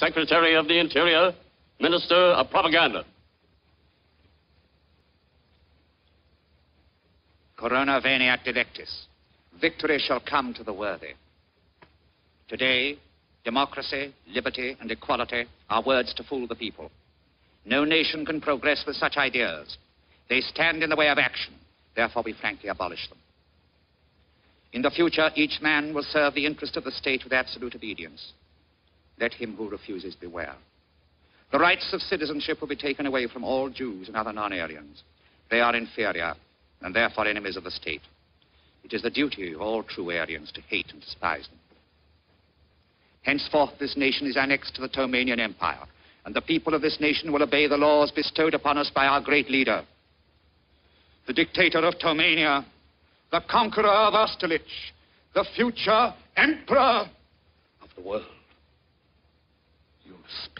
Secretary of the Interior, Minister of Propaganda. Corona veniat dilectis. Victory shall come to the worthy. Today, democracy, liberty, and equality are words to fool the people. No nation can progress with such ideas. They stand in the way of action. Therefore, we frankly abolish them. In the future, each man will serve the interest of the state with absolute obedience. Let him who refuses beware. The rights of citizenship will be taken away from all Jews and other non-Aryans. They are inferior and therefore enemies of the state. It is the duty of all true Aryans to hate and despise them. Henceforth, this nation is annexed to the Tomanian Empire, and the people of this nation will obey the laws bestowed upon us by our great leader, the dictator of Tomania, the conqueror of Osterlich, the future emperor of the world speak.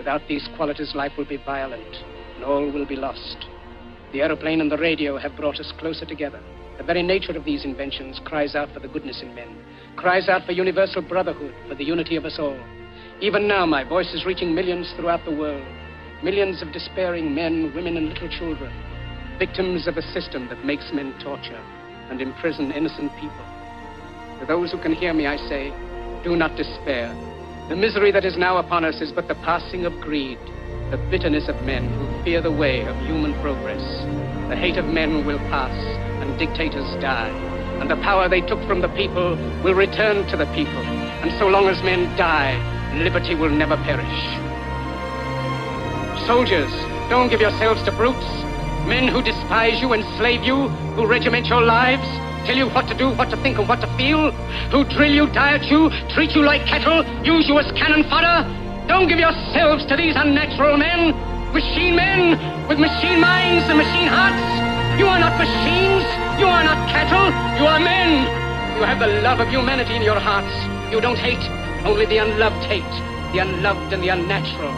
Without these qualities, life will be violent, and all will be lost. The aeroplane and the radio have brought us closer together. The very nature of these inventions cries out for the goodness in men, cries out for universal brotherhood, for the unity of us all. Even now, my voice is reaching millions throughout the world. Millions of despairing men, women, and little children, victims of a system that makes men torture and imprison innocent people. To those who can hear me, I say, do not despair. The misery that is now upon us is but the passing of greed, the bitterness of men who fear the way of human progress. The hate of men will pass, and dictators die, and the power they took from the people will return to the people. And so long as men die, liberty will never perish. Soldiers, don't give yourselves to brutes. Men who despise you, and enslave you, who regiment your lives, tell you what to do, what to think, and what to feel, who drill you, diet you, treat you like cattle, use you as cannon fodder. Don't give yourselves to these unnatural men, machine men with machine minds and machine hearts. You are not machines. You are not cattle. You are men. You have the love of humanity in your hearts. You don't hate, only the unloved hate, the unloved and the unnatural.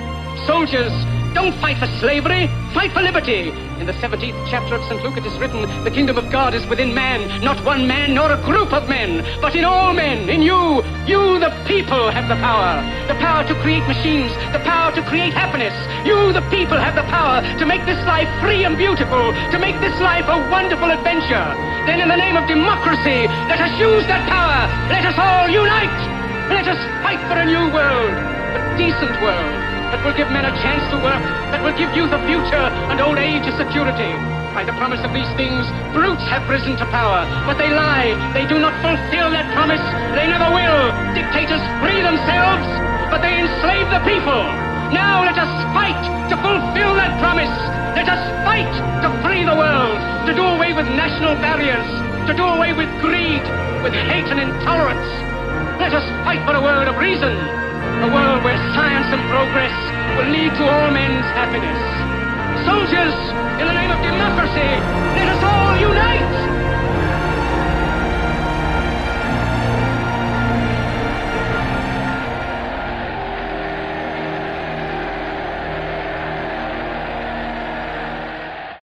Soldiers, don't fight for slavery, fight for liberty. In the 17th chapter of St. Luke it is written, the kingdom of God is within man, not one man nor a group of men, but in all men, in you. You, the people, have the power. The power to create machines, the power to create happiness. You, the people, have the power to make this life free and beautiful, to make this life a wonderful adventure. Then in the name of democracy, let us use that power. Let us all unite. Let us fight for a new world, a decent world that will give men a chance to work, that will give youth a future and old age a security. By the promise of these things, brutes have risen to power, but they lie. They do not fulfill that promise. They never will. Dictators free themselves, but they enslave the people. Now let us fight to fulfill that promise. Let us fight to free the world, to do away with national barriers, to do away with greed, with hate and intolerance. Let us fight for a world of reason, a world where science and progress will lead to all men's happiness. Soldiers, in the name of democracy, let us all unite!